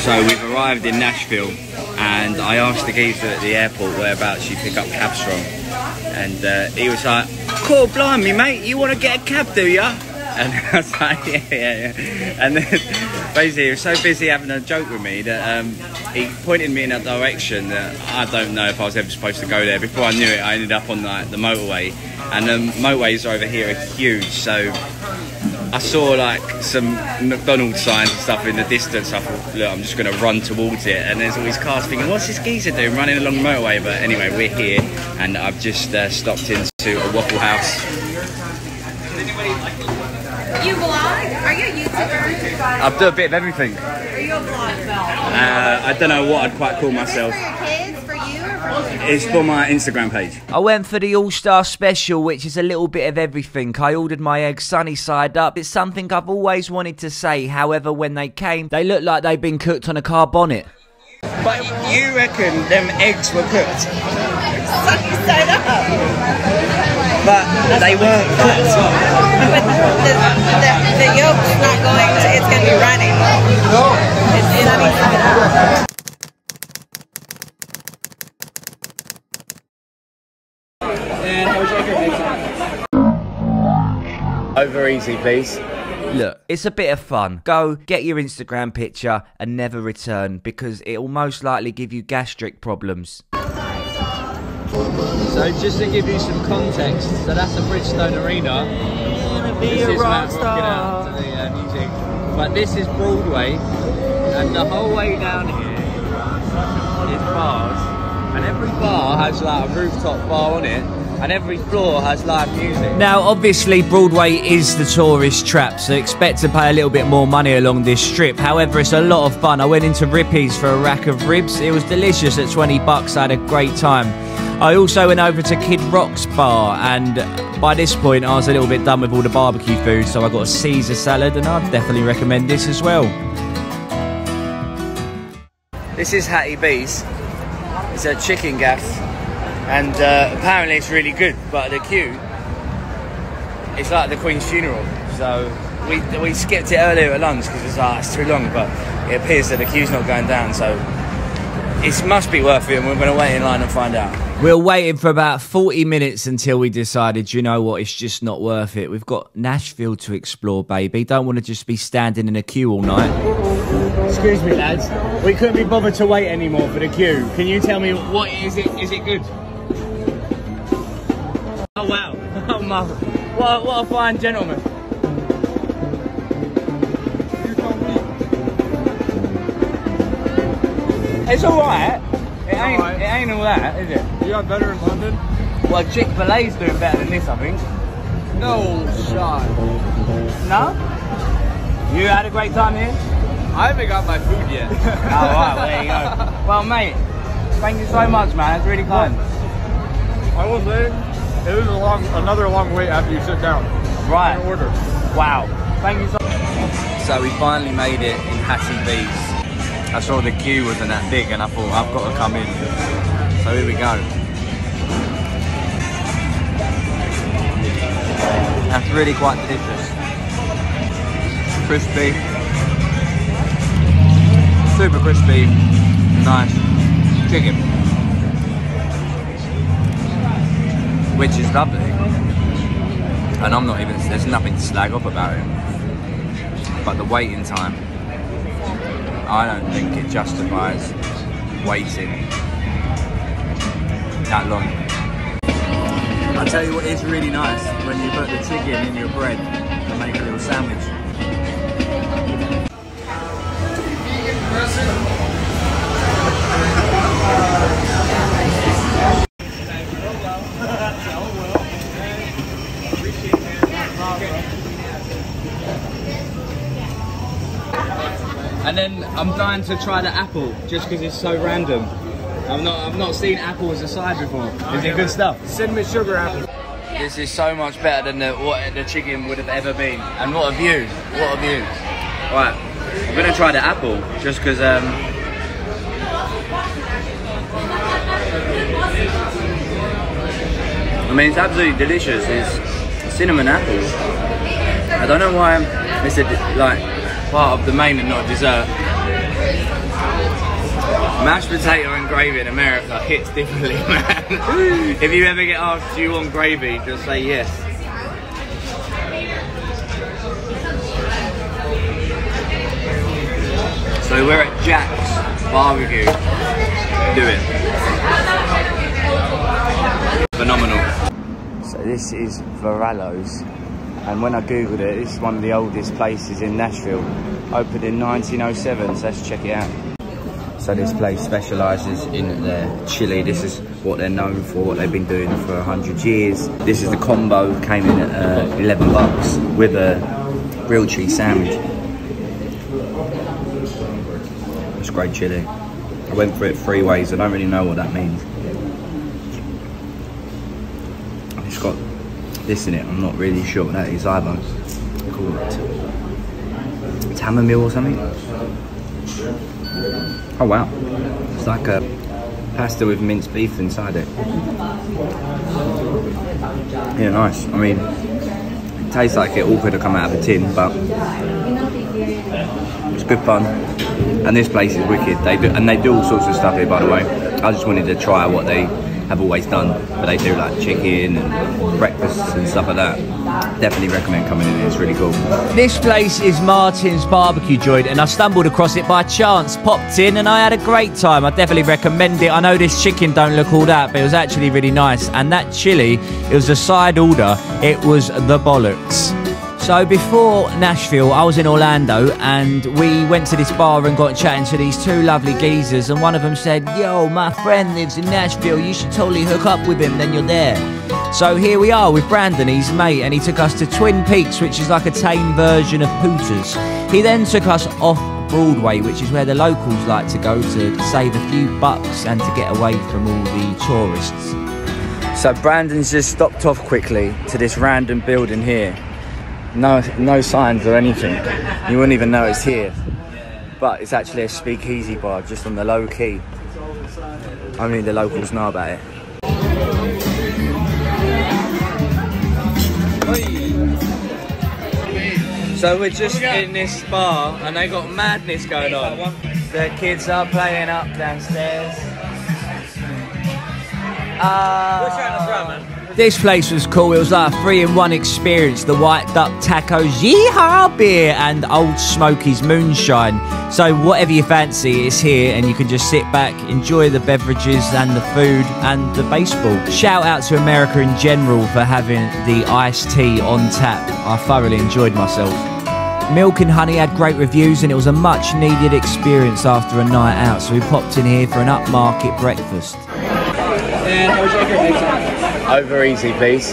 So we've arrived in Nashville, and I asked the geezer at the airport whereabouts you pick up cabs from, and uh, he was like, "Cool, blimey, mate, you want to get a cab, do ya?" And I was like, "Yeah, yeah, yeah." And then basically, he was so busy having a joke with me that um, he pointed me in a direction that I don't know if I was ever supposed to go there. Before I knew it, I ended up on like the motorway, and the motorways over here are huge, so. I saw like some McDonald's signs and stuff in the distance. I thought, look, I'm just going to run towards it. And there's all these cars thinking, what's this geezer doing running along the motorway? But anyway, we're here and I've just uh, stopped into a Waffle House. You vlog? Are you a YouTuber? I've done a bit of everything. Are you a vlog bell? Uh, I don't know what I'd quite call myself. It's for my Instagram page. I went for the All Star Special, which is a little bit of everything. I ordered my eggs sunny side up. It's something I've always wanted to say. However, when they came, they looked like they'd been cooked on a car bonnet. But you reckon them eggs were cooked? sunny side up? But they weren't cooked. But the, the, the yolk's not going to, it's going to be running. It's sunny side up. Over easy, please. Look, it's a bit of fun. Go get your Instagram picture and never return because it will most likely give you gastric problems. So just to give you some context, so that's the Bridgestone Arena. This is Matt rocking out to the uh, music. But this is Broadway, and the whole way down here is bars, and every bar has like a rooftop bar on it, and every floor has live music. Now, obviously, Broadway is the tourist trap, so expect to pay a little bit more money along this strip. However, it's a lot of fun. I went into Rippy's for a rack of ribs. It was delicious at 20 bucks. I had a great time. I also went over to Kid Rock's bar, and by this point, I was a little bit done with all the barbecue food, so I got a Caesar salad, and I'd definitely recommend this as well. This is Hattie B's. It's a chicken gaff, and uh, apparently it's really good. But the queue, it's like the Queen's funeral. So we we skipped it earlier at lunch because it's like it's too long. But it appears that the queue's not going down, so it must be worth it. And we're going to wait in line and find out. We are waiting for about 40 minutes until we decided, you know what, it's just not worth it. We've got Nashville to explore, baby. Don't want to just be standing in a queue all night. Excuse me, lads. We couldn't be bothered to wait anymore for the queue. Can you tell me what is it? Is it good? Oh my! What, what a fine gentleman. It's all right. It ain't. It ain't all that, is it? You got better in London? Well, Chick Fil A's doing better than this, I think. No shot. No? You had a great time here? I haven't got my food yet. oh, right, there you go. Well, mate, thank you so much, man. It's really kind. I will say, it is a long, another long wait after you sit down. Right. Order. Wow. Thank you so much. So we finally made it in Hattie B's. I saw the queue wasn't that big and I thought I've got to come in. So here we go. That's really quite delicious. Crispy. Super crispy. Nice. Chicken. Which is lovely. And I'm not even, there's nothing to slag off about it. But the waiting time, I don't think it justifies waiting that long. I'll tell you what is really nice when you put the chicken in your bread and make a little sandwich. And then I'm dying to try the apple just because it's so random. I've not I've not seen apple as a side before. Is it good stuff? Cinnamon sugar apple. This is so much better than the, what the chicken would have ever been. And what a view! What a view! Right, I'm gonna try the apple just because. Um, I mean, it's absolutely delicious. It's cinnamon apple. I don't know why it's a, like part of the main and not dessert. Mashed potato and gravy in America hits differently, man. if you ever get asked, do you want gravy, just say yes. So we're at Jack's Barbecue. Do it. Phenomenal. So this is Varallo's. And when I googled it, it's one of the oldest places in Nashville. Opened in 1907, so let's check it out. So this place specialises in their chili. This is what they're known for, what they've been doing for 100 years. This is the combo, came in at uh, 11 bucks with a grilled cheese sandwich. It's great chili. I went for it three ways, I don't really know what that means. It's got this in it, I'm not really sure what that is either. Called Tamamil or something. Oh wow, it's like a pasta with minced beef inside it. Yeah, nice. I mean, it tastes like it all could have come out of a tin, but it's good fun. And this place is wicked. They do, and they do all sorts of stuff here, by the way. I just wanted to try what they have always done, but they do like chicken and breakfasts and stuff like that. Definitely recommend coming in. It's really cool. This place is Martin's barbecue joint, and I stumbled across it by chance. Popped in, and I had a great time. I definitely recommend it. I know this chicken don't look all that, but it was actually really nice. And that chili, it was a side order. It was the bollocks. So before Nashville, I was in Orlando and we went to this bar and got chatting to these two lovely geezers. And one of them said, Yo, my friend lives in Nashville. You should totally hook up with him, then you're there. So here we are with Brandon, his mate, and he took us to Twin Peaks, which is like a tame version of Hooters. He then took us off Broadway, which is where the locals like to go to save a few bucks and to get away from all the tourists. So Brandon's just stopped off quickly to this random building here. No, no signs or anything. You wouldn't even know it's here. But it's actually a speakeasy bar, just on the low key. Only the locals know about it. So we're just in this bar and they got madness going on. The kids are playing up downstairs. Uh, this place was cool. It was like a three in one experience. The White Duck Tacos, Yeehaw beer, and Old Smoky's Moonshine. So, whatever you fancy, is here, and you can just sit back, enjoy the beverages and the food and the baseball. Shout out to America in general for having the iced tea on tap. I thoroughly enjoyed myself. Milk and Honey had great reviews, and it was a much needed experience after a night out. So, we popped in here for an upmarket breakfast. And I would like your eggs over easy, please.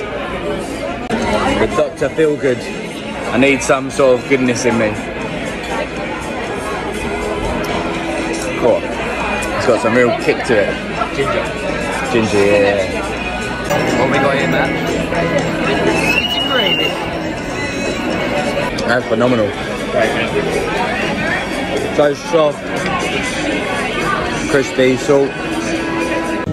The Dr. Feel Good. I need some sort of goodness in me. Cool. It's got some real kick to it. Ginger. Ginger, yeah. What we got in that? Chicken gravy. That's phenomenal. So soft, crispy, salt.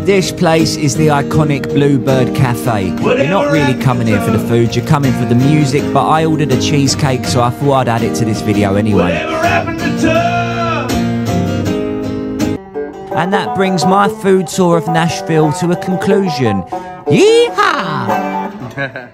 This place is the iconic Bluebird Cafe. You're not really coming here for the food, you're coming for the music, but I ordered a cheesecake, so I thought I'd add it to this video anyway. And that brings my food tour of Nashville to a conclusion. Yeehaw!